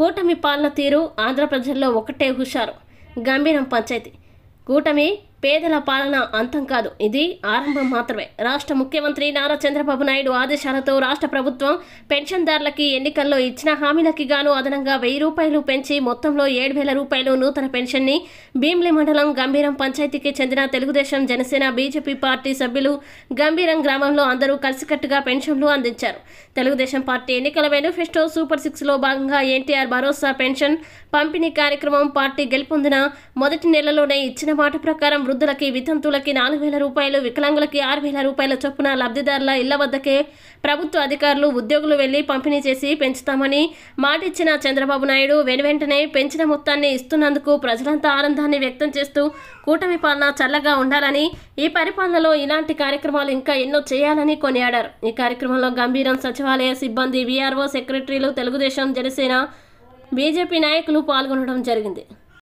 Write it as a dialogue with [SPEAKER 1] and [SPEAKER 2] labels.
[SPEAKER 1] కూటమి పాలన తీరు ఆంధ్ర ప్రజల్లో ఒకటే హుషారు. గంభీరం పంచాయతీ. కూటమి పేదల పాలన అంతం కాదు. ఇది ఆరంభం మాత్రమే. రాష్ట్ర ముఖ్యమంత్రి నారా చంద్రబాబు నాయుడు ఆదేశాలతో రాష్ట్ర ప్రభుత్వం పెన్షన్దారులకి ఎన్నికల్లో ఇచ్చిన హామీలకి గాను అదనంగా వెయ్యి రూపాయలు పెంచి మొత్తంలో ఏడు వేల రూపాయలు నూతన పెన్షన్ని భీమ్లి మండలం గంభీరం పంచాయతీకి చెందిన తెలుగుదేశం జనసేన బీజేపీ పార్టీ సభ్యులు గంభీరం గ్రామంలో అందరూ కలిసికట్టుగా పెన్షన్లు అందించారు. తెలుగుదేశం పార్టీ ఎన్నికల మేనిఫెస్టో సూపర్ సిక్స్లో భాగంగా ఎన్టీఆర్ భరోసా పెన్షన్ పంపిణీ కార్యక్రమం పార్టీ గెలుపొందిన మొదటి నెలలోనే ఇచ్చిన మాట ప్రకారం వృద్ధులకి వితంతులకి నాలుగు వేల రూపాయలు వికలాంగులకి ఆరు వేల రూపాయల చొప్పున లబ్ధిదారుల ఇళ్ళ వద్దకే ప్రభుత్వ అధికారులు ఉద్యోగులు వెళ్ళి పంపిణీ చేసి పెంచుతామని మాటిచ్చిన చంద్రబాబు నాయుడు వెనువెంటనే పెంచిన మొత్తాన్ని ఇస్తున్నందుకు ప్రజలంతా ఆనందాన్ని వ్యక్తం చేస్తూ కూటమి పాలన చల్లగా ఉండాలని ఈ పరిపాలనలో ఇలాంటి కార్యక్రమాలు ఇంకా ఎన్నో చేయాలని కొనియాడారు. ఈ కార్యక్రమంలో గంభీరం సచివాలయ సిబ్బంది వీఆర్ఓ సెక్రటరీలు తెలుగుదేశం జనసేన బీజేపీ నాయకులు పాల్గొనడం జరిగింది.